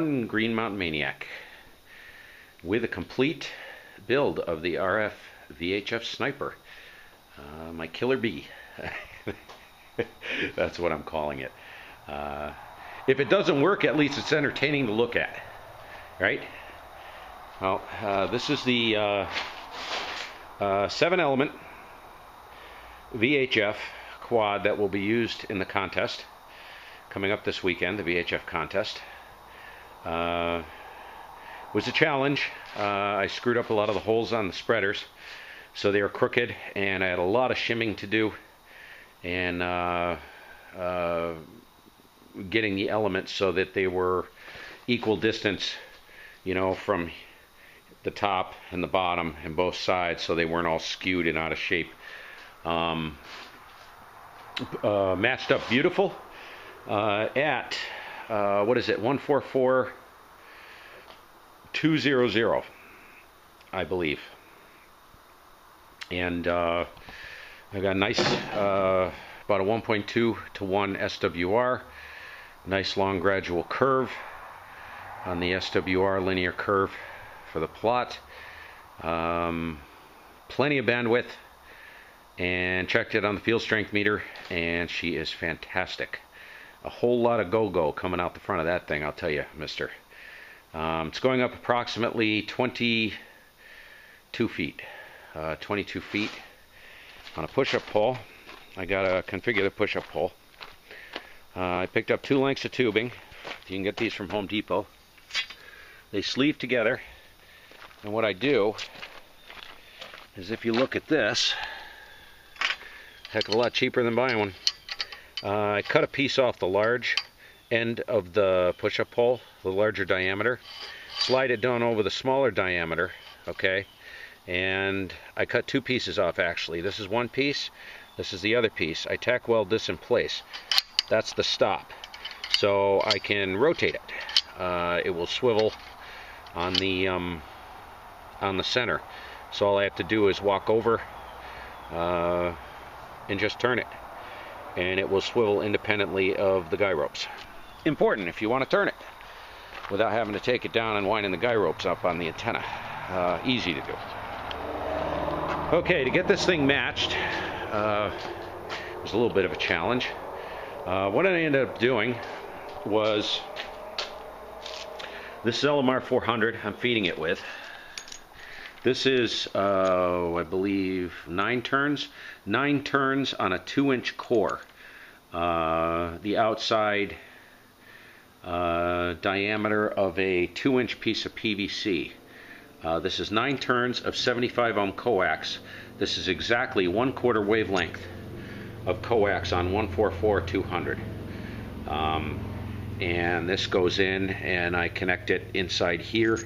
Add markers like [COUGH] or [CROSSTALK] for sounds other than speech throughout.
everyone, Green Mountain Maniac with a complete build of the RF VHF Sniper, uh, my Killer Bee. [LAUGHS] That's what I'm calling it. Uh, if it doesn't work, at least it's entertaining to look at, right? Well, uh, this is the uh, uh, 7 element VHF quad that will be used in the contest coming up this weekend, the VHF contest. Uh, was a challenge. Uh, I screwed up a lot of the holes on the spreaders, so they were crooked, and I had a lot of shimming to do, and uh, uh, getting the elements so that they were equal distance, you know, from the top and the bottom and both sides, so they weren't all skewed and out of shape. Um, uh, matched up beautiful uh, at uh, what is it? 144 200 I believe. And uh, I got a nice uh, about a 1.2 to 1 SWR nice long gradual curve on the SWR linear curve for the plot. Um, plenty of bandwidth and checked it on the field strength meter and she is fantastic a whole lot of go-go coming out the front of that thing I'll tell you mister. Um, it's going up approximately 22 feet. Uh, 22 feet on a push-up pole. I got a configure the push-up pole. Uh, I picked up two lengths of tubing. You can get these from Home Depot. They sleeve together. And what I do is if you look at this heck of a lot cheaper than buying one. Uh, I cut a piece off the large end of the push-up pole, the larger diameter, slide it down over the smaller diameter, okay, and I cut two pieces off actually. This is one piece, this is the other piece. I tack weld this in place. That's the stop. So I can rotate it. Uh, it will swivel on the um, on the center. So all I have to do is walk over, uh, and just turn it and it will swivel independently of the guy ropes. Important if you want to turn it without having to take it down and winding the guy ropes up on the antenna. Uh, easy to do. Okay, to get this thing matched uh, was a little bit of a challenge. Uh, what I ended up doing was this is LMR 400 I'm feeding it with. This is, uh, I believe, nine turns. Nine turns on a two-inch core. Uh, the outside uh, diameter of a two-inch piece of PVC. Uh, this is nine turns of 75 ohm coax. This is exactly one quarter wavelength of coax on 144-200. Um, and this goes in and I connect it inside here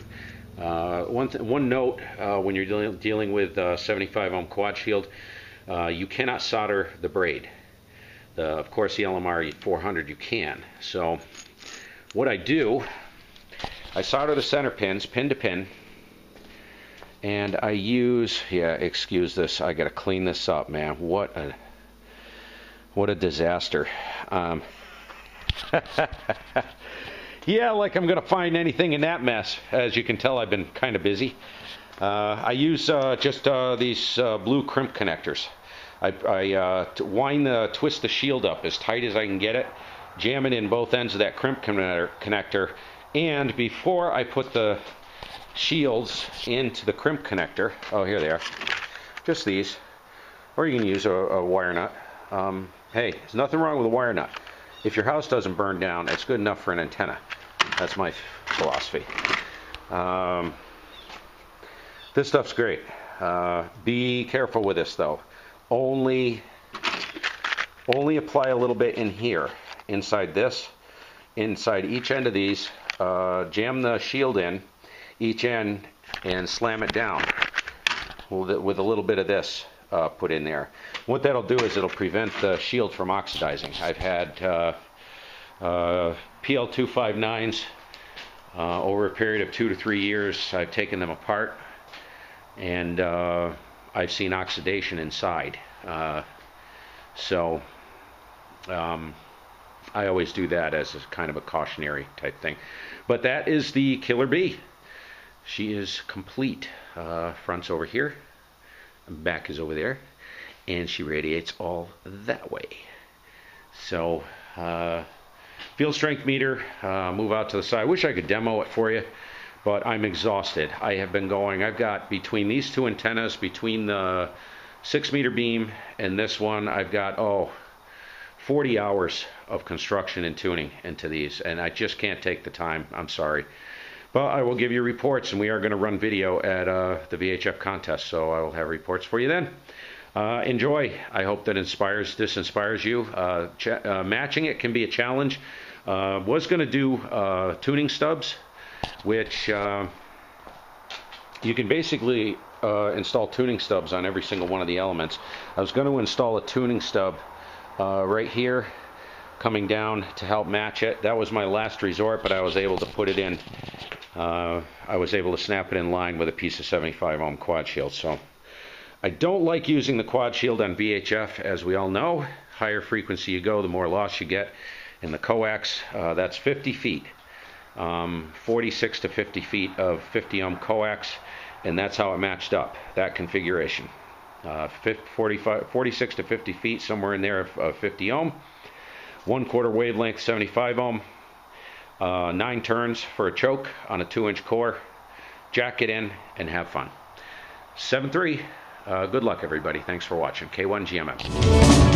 uh, one, one note uh, when you're dealing, dealing with uh, 75 ohm quad shield, uh, you cannot solder the braid. The, of course, the LMR 400 you can. So what I do, I solder the center pins pin to pin, and I use yeah. Excuse this. I got to clean this up, man. What a what a disaster. Um, [LAUGHS] Yeah, like I'm going to find anything in that mess. As you can tell, I've been kind of busy. Uh, I use uh, just uh, these uh, blue crimp connectors. I, I uh, wind the, twist the shield up as tight as I can get it, jam it in both ends of that crimp connector, and before I put the shields into the crimp connector, oh here they are, just these, or you can use a, a wire nut. Um, hey, there's nothing wrong with a wire nut. If your house doesn't burn down, it's good enough for an antenna. That's my philosophy. Um, this stuff's great. Uh, be careful with this though. Only, only apply a little bit in here, inside this, inside each end of these. Uh, jam the shield in each end and slam it down with a little bit of this uh, put in there. What that'll do is it'll prevent the shield from oxidizing. I've had uh, uh, PL259s uh, over a period of two to three years. I've taken them apart and uh, I've seen oxidation inside. So um, I always do that as a kind of a cautionary type thing. But that is the Killer Bee. She is complete. Uh, front's over here, back is over there, and she radiates all that way. So, uh, field strength meter, uh, move out to the side. I wish I could demo it for you, but I'm exhausted. I have been going, I've got between these two antennas, between the six meter beam and this one, I've got, oh, 40 hours of construction and tuning into these, and I just can't take the time. I'm sorry. But I will give you reports, and we are going to run video at uh, the VHF contest, so I will have reports for you then. Uh, enjoy. I hope that inspires this inspires you. Uh, uh matching it can be a challenge. Uh, was going to do uh, tuning stubs, which you can basically install tuning stubs on every single one of the elements. I was going to install a tuning stub right here coming down to help match it. That was my last resort, but I was able to put it in uh, I was able to snap it in line with a piece of 75 ohm quad shield. So I don't like using the quad shield on VHF, as we all know. Higher frequency you go, the more loss you get. In the coax, uh, that's 50 feet. Um, 46 to 50 feet of 50 ohm coax, and that's how it matched up, that configuration. Uh, 45, 46 to 50 feet, somewhere in there of, of 50 ohm. One quarter wavelength, 75 ohm. Uh, nine turns for a choke on a two inch core. Jack it in and have fun. 7 3. Uh, good luck, everybody. Thanks for watching. K1 GMM.